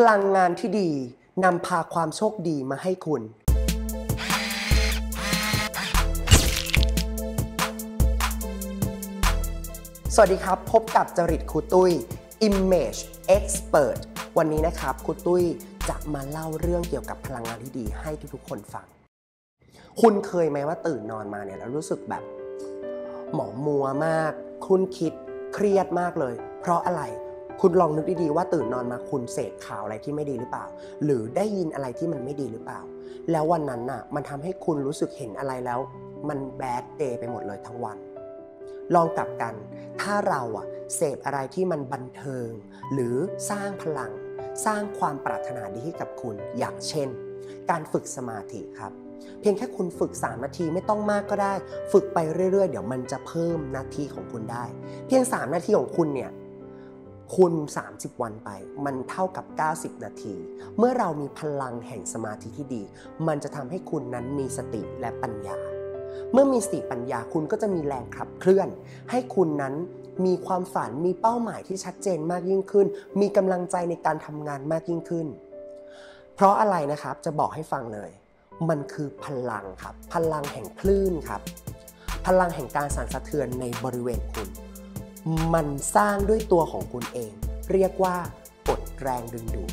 พลังงานที่ดีนำพาความโชคดีมาให้คุณ สวัสดีครับ พบกับจริตครูตุ้ย Image Expert วันนี้นะครับครูตุ้ยจะมาเล่าเรื่องเกี่ยวกับพลังงานที่ดีให้ทุกๆคนฟัง คุณเคยไหมว่าตื่นนอนมาเนี่ยแล้วรู้สึกแบบ หมองมัวมาก คุณคิดเครียดมากเลย เพราะอะไร คุณลองนึกดีๆว่าตื่นนอนมาคุณเสพข่าวอะไรที่ไม่ดีหรือเปล่า หรือได้ยินอะไรที่มันไม่ดีหรือเปล่า แล้ววันนั้นน่ะ มันทำให้คุณรู้สึกเห็นอะไรแล้ว มันแบดเดย์ไปหมดเลยทั้งวัน ลองกลับกัน ถ้าเราอะเสพอะไรที่มันบันเทิง หรือสร้างพลัง สร้างความปรารถนาดีให้กับคุณ อย่างเช่น การฝึกสมาธิครับเพียงแค่คุณฝึก 3 นาทีไม่ต้องมากก็ได้ ฝึกไปเรื่อย ๆ เดี๋ยวมันจะเพิ่มนาทีของคุณได้ เพียง 3 นาทีของคุณเนี่ย คุณ30 วันไป มันเท่ากับ 90 นาที เมื่อเรามีพลังแห่งสมาธิที่ดี มันจะทำให้คุณนั้นมีสติและปัญญา เมื่อมีสติปัญญาคุณก็จะมีแรงขับเคลื่อน ให้คุณนั้นมีความฝันมีเป้าหมายที่ชัดเจนมากยิ่งขึ้น มีกำลังใจในการทำงานมากยิ่งขึ้น เพราะอะไรนะครับจะบอกให้ฟังเลย มันคือพลังครับ พลังแห่งคลื่นครับ พลังแห่งการสั่นสะเทือนในบริเวณคุณ มันสร้างด้วยตัวของคุณเอง เรียกว่ากฎแรงดึงดูด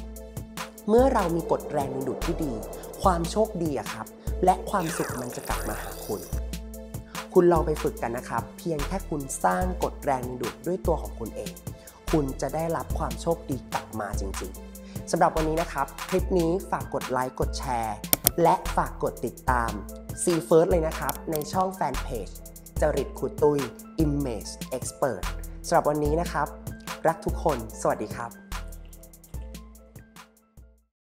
เมื่อเรามีกฎแรงดึงดูดที่ดี ความโชคดีอะครับ และความสุขมันจะกลับมาหาคุณ คุณลองไปฝึกกันนะครับ เพียงแค่คุณสร้างกฎแรงดึงดูดด้วยตัวของคุณเอง คุณจะได้รับความโชคดีกลับมาจริง ๆสำหรับวันนี้นะครับ คลิปนี้ฝากกดไลค์กดแชร์ และฝากกดติดตาม C First เลยนะครับ ในช่องแฟนเพจ จริตคุตุย Image Expert สำหรับวันนี้นะครับ รักทุกคน สวัสดีครับ